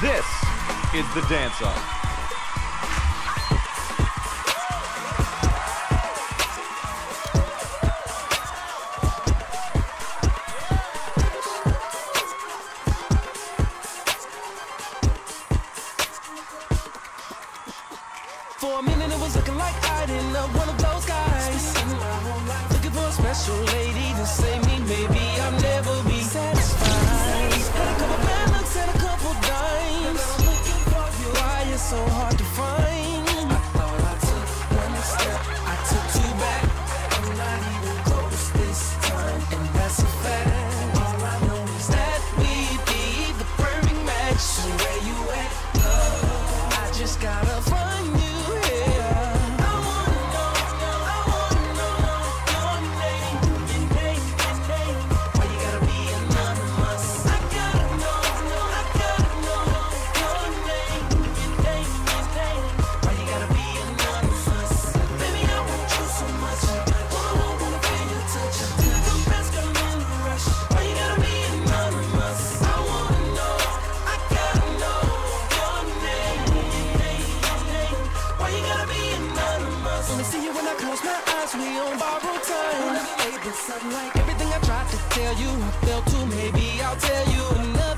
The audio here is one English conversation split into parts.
This is the dance off. For a minute it was looking like I didn't love one of those guys Looking for a special lady to save me just got guess we on borrowed time. Everything I tried to tell you, I failed to. Maybe I'll tell you another.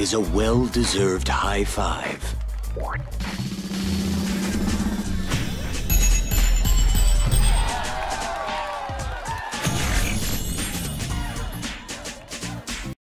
is a well-deserved high five.